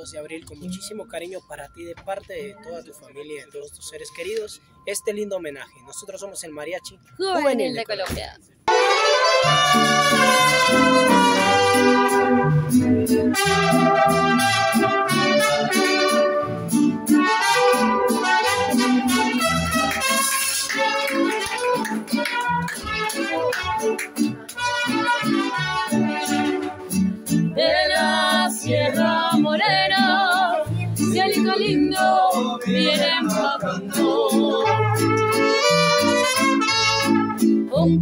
2 de abril con muchísimo cariño para ti de parte de toda tu familia y de todos tus seres queridos. Este lindo homenaje. Nosotros somos el Mariachi Juvenil de Colombia. Lindo, vienen bajando. Un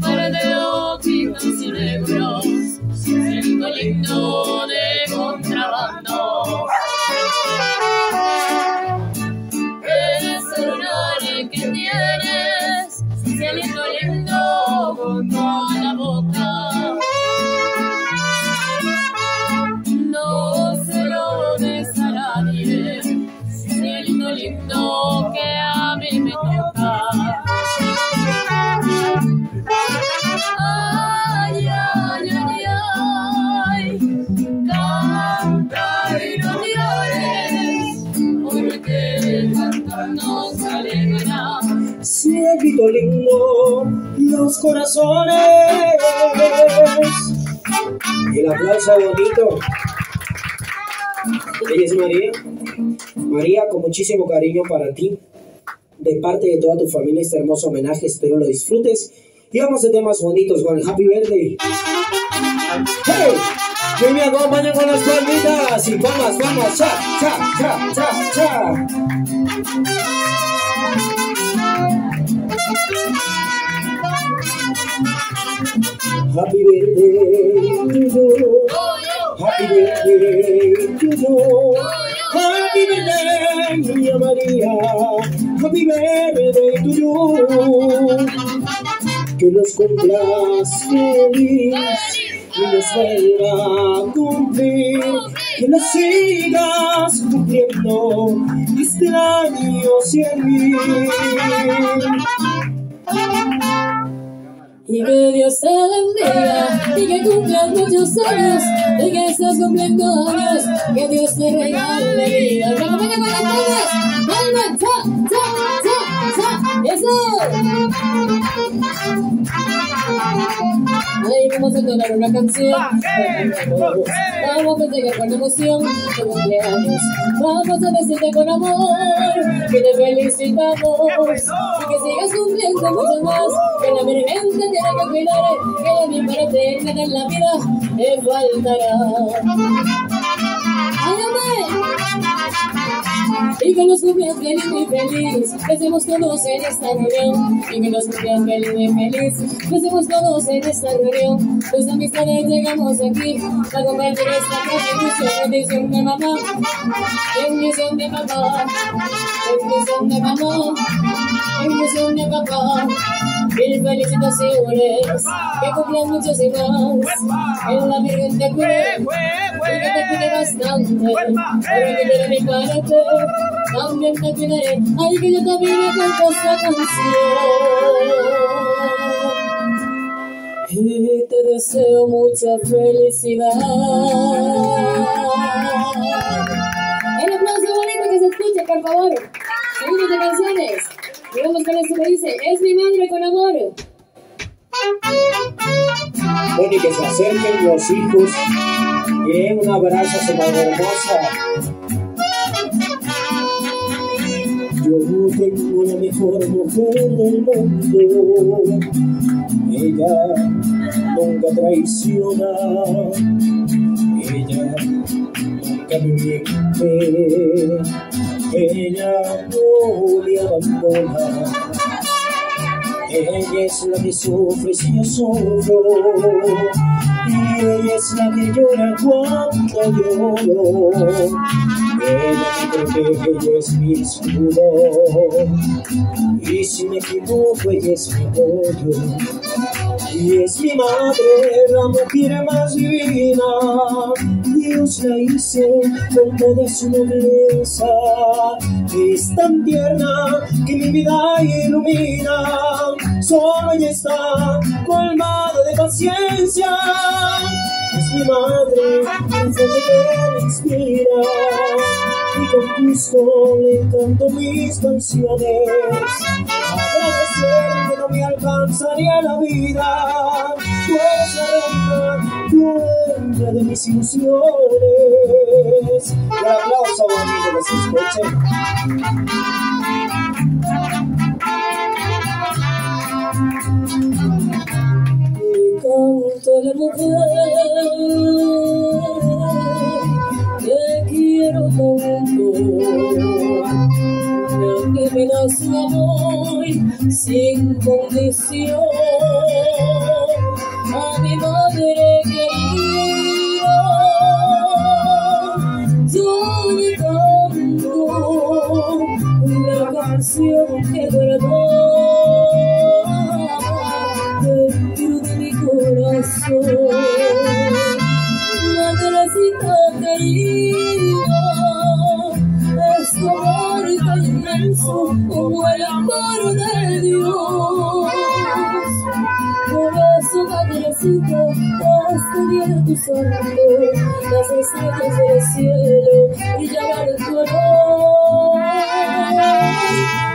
los corazones. Y el aplauso bonito. Ella es María. María, con muchísimo cariño para ti. De parte de toda tu familia, este hermoso homenaje. Espero lo disfrutes. Y vamos a temas bonitos con el Happy Birthday. ¡Hey! Que me acompañen con las palmitas. Y vamos. Cha, cha, cha, cha, cha. Happy birthday to you. Happy birthday to you. Happy birthday, María María. Happy birthday to you. Que los cumplas feliz y los vuelva a cumplir. Que los sigas cumpliendo este año mil. Y que Dios te bendiga y que cumplas muchos años y que estés cumpliendo años, que Dios te regale vida. ¡Que acompañe con las ¡Eso! Ahí vamos a tocar una canción. Vamos a festejar con emoción tu cumpleaños. Vamos a decirte con amor que te felicitamos y que sigas cumpliendo mucho más. Que la Virgen te tiene que cuidar, que la para ti nada en la vida te faltará. Nos cumplas feliz y feliz, que estemos todos en esta reunión. Que nos cumplas feliz y feliz, que estemos todos en esta reunión. Tus amistades llegamos aquí a compartir esta transmisión, bendición de mamá, bendición de papá, bendición de mamá, bendición de papá. Mil felicitaciones, que cumplan muchos y más. En la Virgen te cuide, y que te cuide bastante. Pero que quiere mi parte, también te cuidaré. Ay, que yo también canto esta canción. Y te deseo mucha felicidad. El aplauso bonito que se escuche, por favor. Seguimos de canciones. Con esto que dice, es mi madre con amor. Bueno, que se acerquen los hijos. Bien, un abrazo a madre hermosa. Yo tengo la mejor mujer del mundo. Ella nunca traiciona. Ella nunca me miente. Ella no me abandona. Ella es la que sufre si yo sufro ella es la que llora cuando lloro. Ella me protege, ella es mi escudo y si me equivoco ella es mi apoyo. Y es mi madre, la mujer más divina. Dios la hizo con toda su nobleza. Es tan tierna que mi vida ilumina. Solo ella está colmada de paciencia. Es mi madre, el fuego que me inspira. con gusto le canto mis canciones. Agradecer que no me alcanzaría la vida, pues reina, dueña de mis ilusiones. Un aplauso bonito que se escuche. canto a la mujer quiero tanto la que me da su amor sin condición las estrellas del cielo brillarán en tu honor.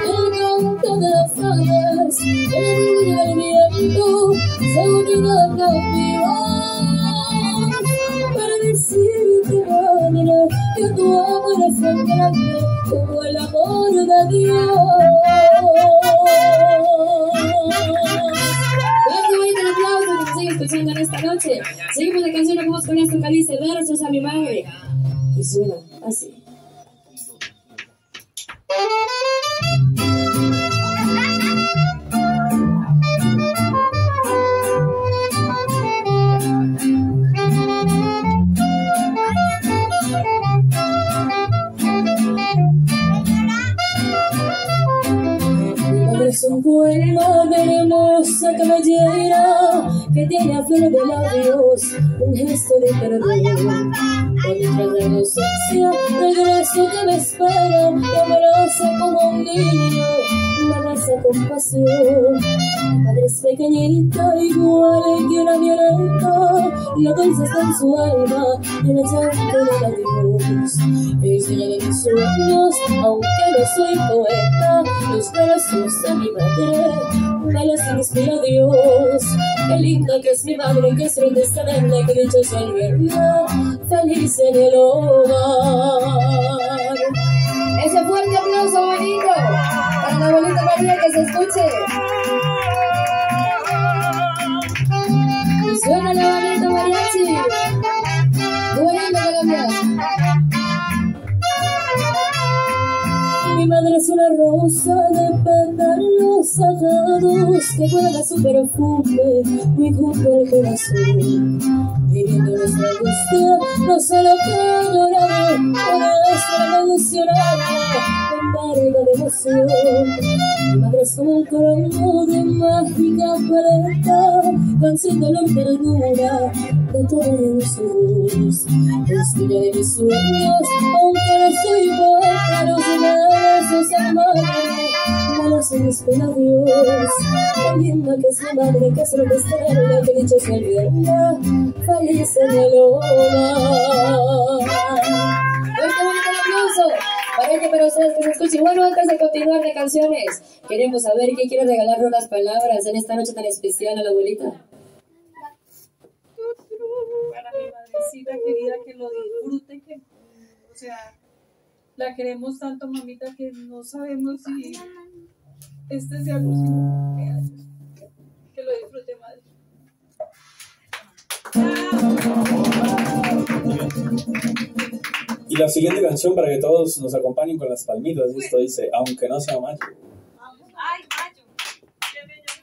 El canto de las aves, el ruido del viento, se unirán conmigo decirte, madre, que tu amor es tan grande como el amor de Dios. Bonito el aplauso que nos sigue escuchando en esta noche. Seguimos la canción, vamos con esto que dice versos a mi madre. Y suena así. es un poema de hermosa caballera que tiene a flor de labios un gesto de perdón. De inocencia, regreso que me espera, me abraza como un niño, me abraza con pasión. Madre es pequeñita, igual que una violeta, la dulce está en su alma, y el llanto de la Dios. Es ella de mis sueños, aunque no soy poeta, los versos de mi madre me los inspira Dios. Qué linda que es mi madre, que es redescendente, que dichosa al verla, feliz en el hogar. Ese fuerte aplauso bonito para la abuelita María que se escuche. Sagrados que cuelga su perfume muy junto al corazón. Viviendo nuestra angustia, no sé lo que llorar, por eso me ilusionaba, embarga de emoción. Mi madre es un cromo de mágica paleta, canción la ternura de todos sus. Es niña de mis sueños, aunque no soy poeta, no sé nada besos manos en espera Dios. Linda que es mi madre, que es lo que estrella, que dicho se olvida, feliz en el hogar. El. Para que para ustedes que se escuchen. Bueno, antes de continuar de canciones, queremos saber quién quiere regalarle unas palabras en esta noche tan especial a la abuelita. Para mi madrecita querida, que lo disfrute, que, o sea, la queremos tanto, mamita, que no sabemos si este sea el último cumpleaños. Que lo disfrute, madre. Y la siguiente canción para que todos nos acompañen con las palmitas. Esto dice, aunque no sea mayo. Ay, mayo. Qué bello.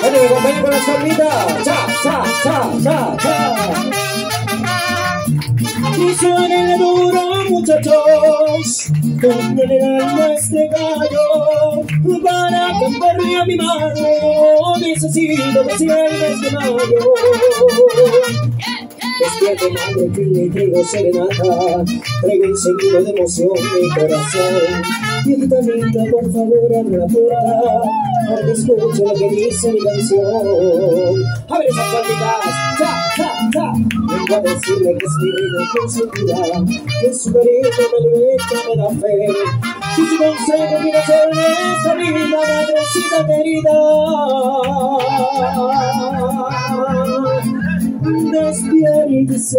Bueno, me acompañen con las palmitas. Cha, cha, cha, cha, cha. Duro, muchachos, con el alma gallo, para cantarle a mi madre, necesito que sea el mes de mayo. Despierto madre que le traigo serenata Traigo encendido de emoción mi corazón. Viejita linda, por favor abre la puerta Porque escucho lo que dice mi canción. A ver esas palmitas, cha, cha, cha Vengo a decirle que es mi reina consentida Que su cariño me alimenta, me da fe Y su consejo quiero en esta vida Madrecita querida despiértese.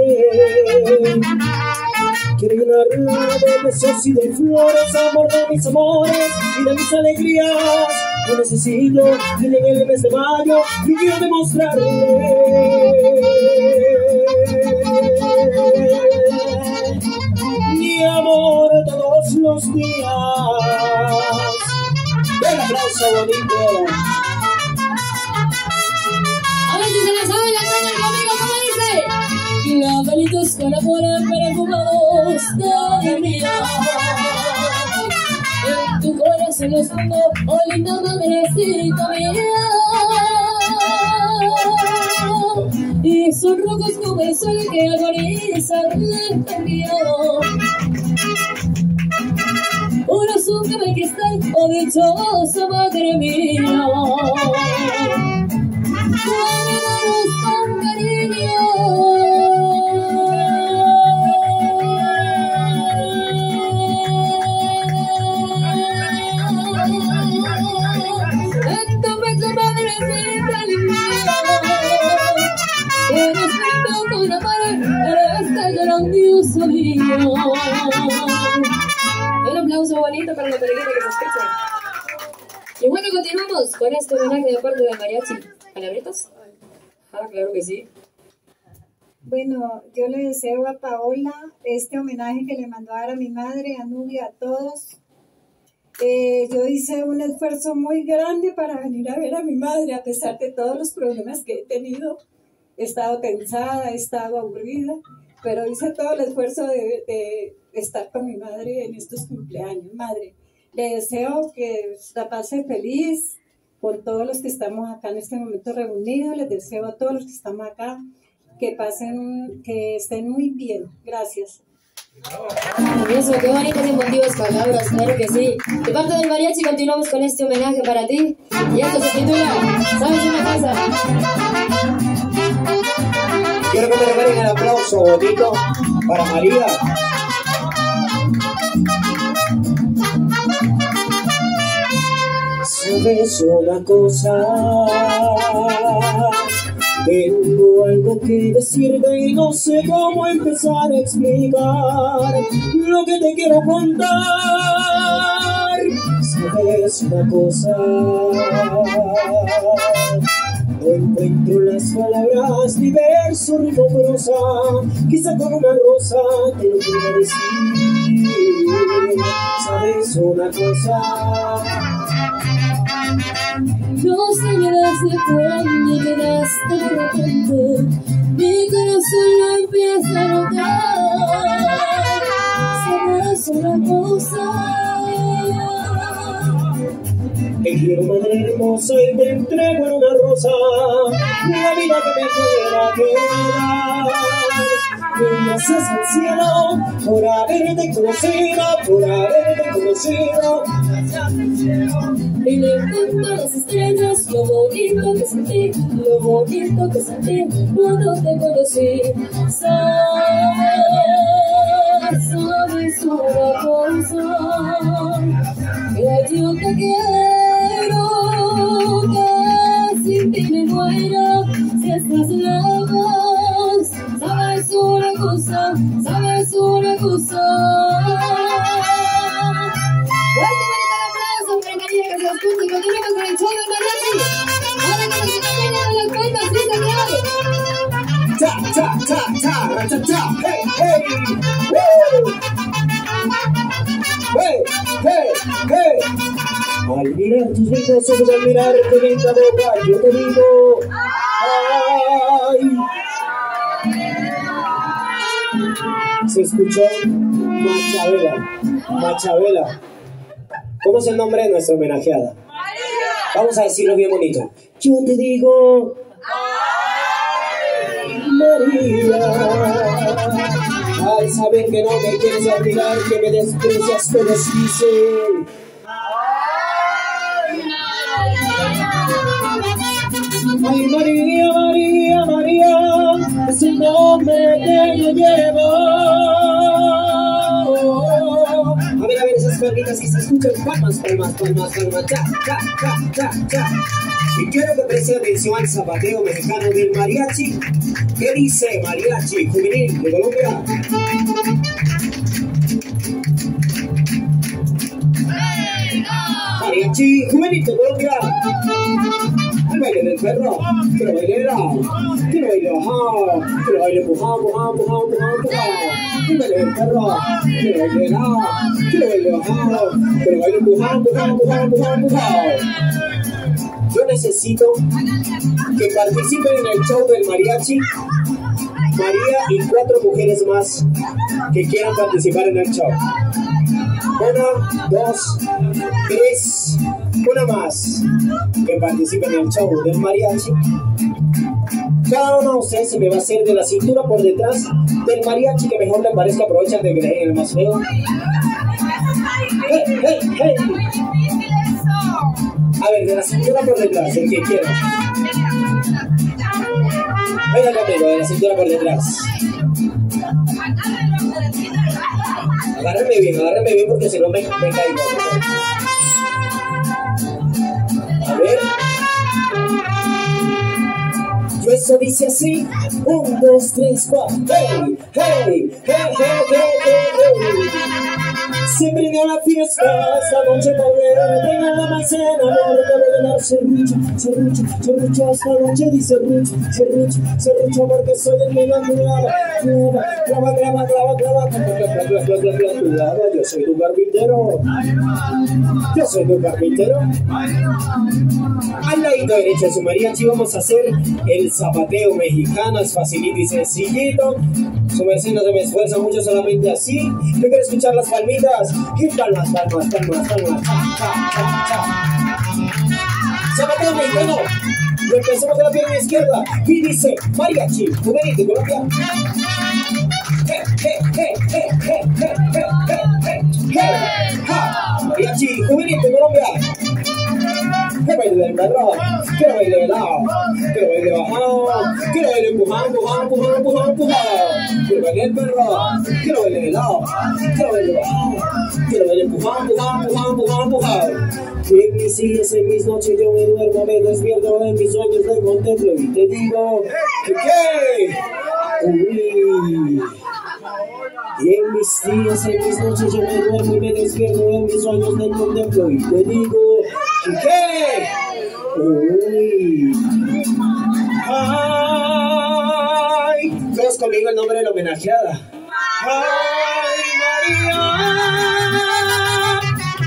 Quiero llenarla de besos y de flores, amor de mis amores y de mis alegrías. Lo necesito, en el mes de mayo y quiero demostrarle. Mi amor todos los días. Un aplauso bonito. A ver si se la sabe la cara conmigo, ¿cómo dice? Clavelitos con amores perfumados de alegría. Oh linda madrecita mía. Y son rojos como el sol que agoniza lento mío. Corazón que me cristal, oh dichosa madre mía. Con este homenaje de parte del mariachi. ¿Palabritas? Ah, claro que sí. Bueno, yo le deseo a Paola este homenaje que le mandó a mi madre, a Nubia, a todos. Eh, yo hice un esfuerzo muy grande para venir a ver a mi madre, a pesar de todos los problemas que he tenido. He estado tensada, he estado aburrida, pero hice todo el esfuerzo de, de estar con mi madre en estos cumpleaños. Madre, le deseo que la pase feliz por todos los que estamos acá en este momento reunidos. Les deseo a todos los que estamos acá que pasen, que estén muy bien. Gracias. Eso, qué bonitas y emotivas palabras, claro que sí. De parte del mariachi continuamos con este homenaje para ti. Y esto se titula ¿Sabes una cosa? Quiero que me regalen el aplauso bonito para María. Sabes una cosa, tengo algo que decirte y no sé cómo empezar a explicar lo que te quiero contar. Sabes una cosa, encuentro las palabras ni verso ni con prosa, quizá con una rosa te lo quiero decir. Sabes una cosa, No sabrás de cuándo quedaste de repente. Mi corazón lo empieza a notar. Sabes una cosa. te quiero madre hermosa y te entrego en una rosa la vida que me pueda quedar. Gracias al cielo por haberte conocido, por haberte conocido. Y le canto a las estrellas lo bonito que sentí, lo bonito que sentí cuando te conocí. Sabes, sabes una cosa, que yo te quiero, cha, cha, hey, hey, woo. Hey, hey, hey. Al mirar tus lindos ojos, al mirar tu linda boca, yo te digo, ay. Se escuchó Machabela, Machabela. ¿Cómo es el nombre de nuestra homenajeada? Vamos a decirlo bien bonito. Yo te digo, María. Al saber que no me quieres admirar, que me desprecias, todos dicen. Ay, María, María, María, es el nombre que yo llevo. Palmitas que se escuchan, palmas, palmas, palmas, palmas, cha, cha, cha, cha, cha. Y quiero que preste atención al zapateo mexicano del mariachi. ¿Qué dice mariachi juvenil de Colombia? Mariachi juvenil de Colombia. El baile del perro, que lo baile la, que lo baile bajado, que lo baile empujado, empujado, empujado, empujado, empujado. El baile del perro, que baile la, que lo baile bajado, que lo baile empujado, empujado, empujado, empujado, empujado. Yo necesito que participen en el show del mariachi María y cuatro mujeres más que quieran participar en el show. Una, dos, tres, una más que participen en el show del mariachi. Cada uno de ustedes se me va a hacer de la cintura por detrás del mariachi que mejor le parezca. Aprovechan de que el más feo. ¡Hey, hey, hey! A ver, de la cintura por detrás, el que quiera. Venga conmigo, de la cintura por detrás. Agárrame bien, agárrame bien porque si no me, me caigo. Eso dice así. Un, dos, tres, cuatro. ¡Hey! ¡Hey! ¡Hey! ¡Hey! ¡Hey! ¡Hey! hey. Se prendió la fiesta, esta noche volveré, tenga la maicena, amor, te voy a dar serrucho, serrucho, serrucho, esta noche dice rucho, serrucho, serrucho, porque soy el milán nueva, nueva, clava, clava, clava, clava, clava, clava, clava, yo soy tu carpintero, yo soy tu carpintero. Al ladito derecho de su mariachi vamos a hacer el zapateo mexicano, es facilito y sencillito, su merced no se me esfuerza mucho, solamente así, yo quiero escuchar las palmitas, palmas, y palmas, palmas, palmas, lo con la pierna izquierda. Y dice mariachi, juvenil de Colombia. Mariachi, juvenil Colombia. Que baile del perro, que baile de lado, que baile bajado, que baile empujado, empujado, empujado, empujado, empujado. Que baile el perro, que baile de lado, que baile bajado, que baile empujado, empujado, empujado, empujado, empujado. En mis días, en mis noches yo me duermo, me despierto, en mis sueños te contemplo y te digo, ¿qué qué? Uy. Y en mis días, en mis noches yo me duermo y me despierto, en mis sueños te contemplo y te digo, ¿qué. Ay, todos conmigo el nombre de la homenajeada. Ay, María.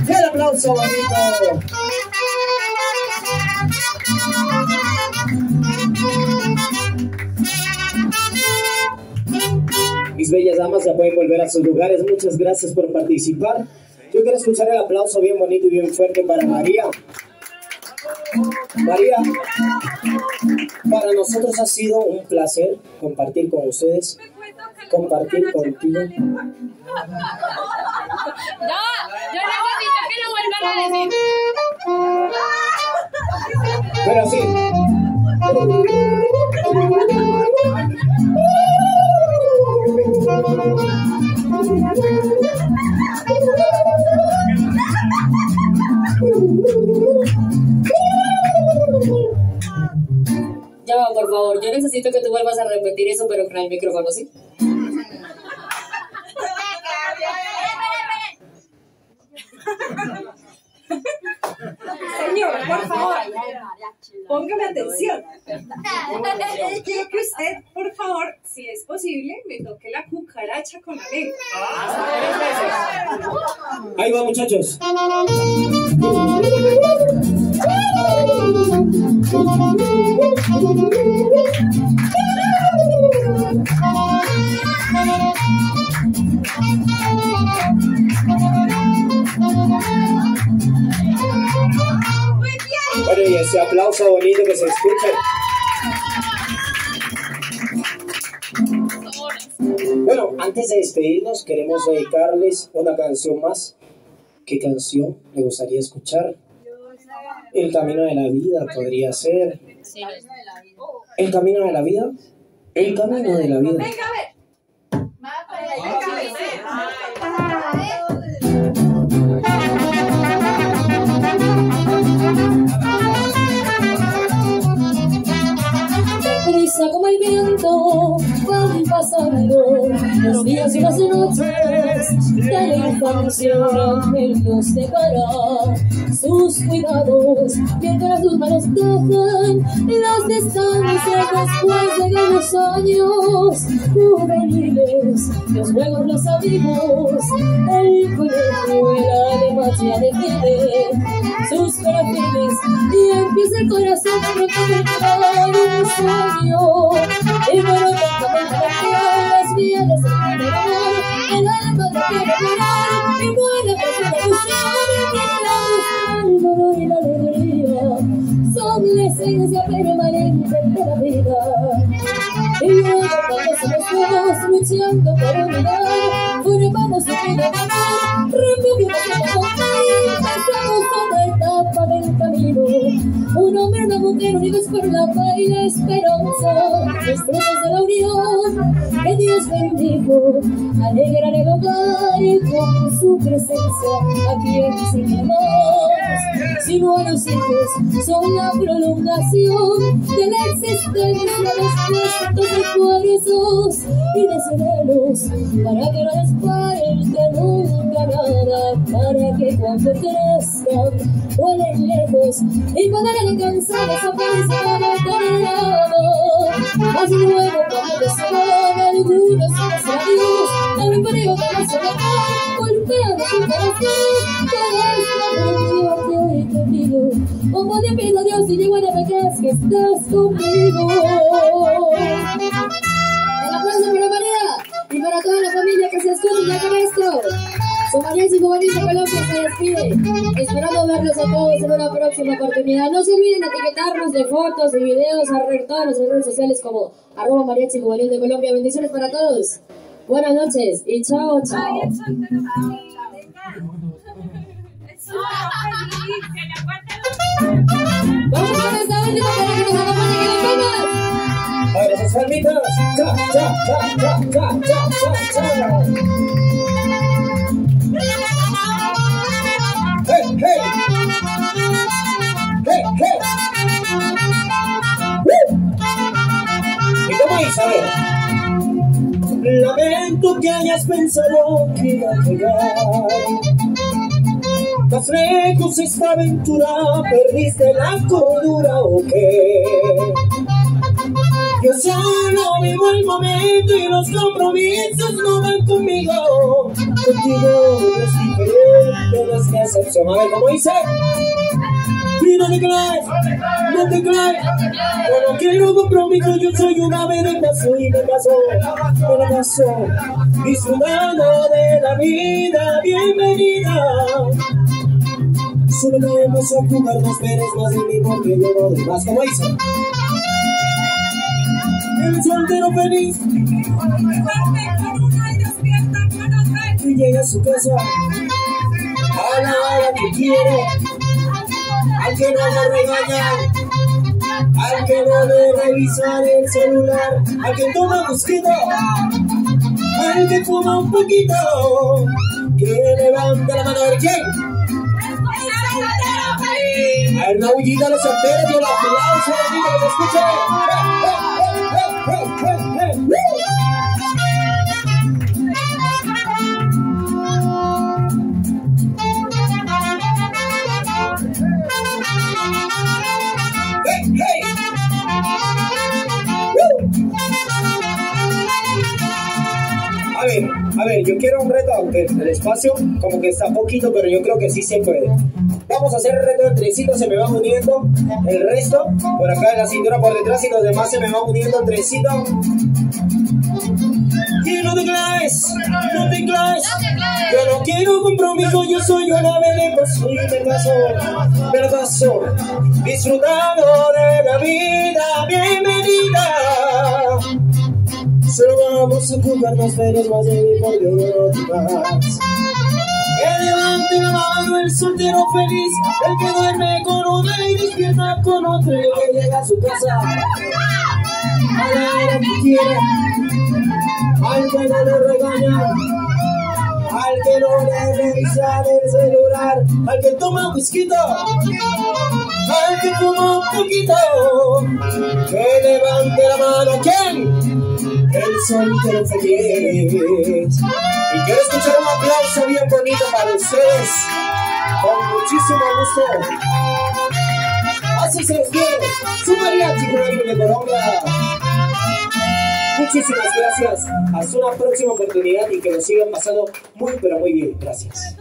El aplauso bonito. Mis bellas damas ya pueden volver a sus lugares. Muchas gracias por participar. Yo quiero escuchar el aplauso bien bonito y bien fuerte para María. María, para nosotros ha sido un placer compartir con ustedes, compartir contigo. No, yo necesito que lo vuelvan a decir. Pero sí. Por favor, yo necesito que tú vuelvas a repetir eso, pero con el micrófono, ¿sí? Señor, por favor, póngame atención. Quiero que usted, por favor, si es posible, me toque la cucaracha con la lengua. Ahí va, muchachos. Bueno, y ese aplauso bonito que se escucha. Antes de despedirnos, queremos dedicarles una canción más. ¿Qué canción le gustaría escuchar? El camino de la vida podría ser. El camino de la vida. El camino de la vida. Prisa como el viento pasando los días y las noches de la infancia Él nos separa sus cuidados mientras sus manos dejan las distancias después de los años juveniles los juegos, los amigos el colegio y la demasiada de sus perfiles y empieza el corazón a recordar un sueño. Y bueno lentamente son la esencia permanente de la vida. Y luego cuando somos dos luchando por unidad formamos un amor refugio de la Pasamos otra etapa del camino. Un hombre, una mujer unidos por la paz y la esperanza. Los de la unión que Dios bendijo Alegran el hogar y con su presencia. Aquí en más Sino a los hijos son la prolongación De la existencia de tantos esfuerzos Y de para que no les falte nunca nada Para que cuando crezcan vuelen lejos y puedan alcanzar esa felicidad eternidad. Así luego cuando desean algunos extraños, el frío de la soledad golpea su corazón. Que estás conmigo. El aplauso para María y para toda la familia que se escucha ya con esto. Su juvenil de Colombia se despide. Esperamos verlos a todos en una próxima oportunidad. No se olviden de etiquetarnos de fotos y videos a todas nuestras redes sociales como arroba mariachi de Colombia. Bendiciones para todos. Buenas noches y chao, chao. palmitas. Cha, cha, cha, cha, cha, cha, cha. Hey, hey. Hey, hey. Lamento que hayas pensado que iba a llegar. Más lejos esta aventura, perdiste la cordura o qué. Yo solo vivo el momento y los compromisos no van conmigo. Contigo es diferente, no es excepción. A ver, ¿cómo dice? Y no te crees, no te crees. Yo no quiero compromiso, yo soy un ave de paso y me paso, me paso. Disfrutando de la vida, bienvenida. Solo vamos a jugarnos, pero es más de mí porque yo no doy más. ¿Cómo dice? El soltero feliz. Y llega a su casa. A la hora que quiere, al que no le regañan, al que no le revisar el celular, al que toma mosquito, al que fuma un poquito, que levanta la mano. A ver quién. A ver, una bullita a los solteros y el aplauso, amigo, que se escuche. A ver, a ver, yo quiero un reto, aunque el espacio como que está poquito, pero yo creo que sí se puede. Vamos a hacer el reto de trencito, se me va uniendo el resto, por acá en la cintura por detrás y los demás se me van uniendo trencito. Y no te claves, no te claves. Yo no quiero compromiso, yo soy una paso y me paso, me paso. Disfrutando de la vida, bienvenida. Solo Vamos a jugarnos veremos de mi más. Que levante la mano el soltero feliz, el que duerme con una y despierta con otra, el que llega a su casa. A la hora que quiera, al que no le regaña, al que no le revisa el celular, al que toma un whisky, al que fuma un poquito, que levante la mano, ¿quién? El soltero feliz. Y quiero escuchar un aplauso bien bonito para ustedes, con muchísimo gusto. Así se despide su mariachi juvenil de Colombia. Muchísimas gracias. Hasta una próxima oportunidad y que nos sigan pasando muy, pero muy bien. Gracias.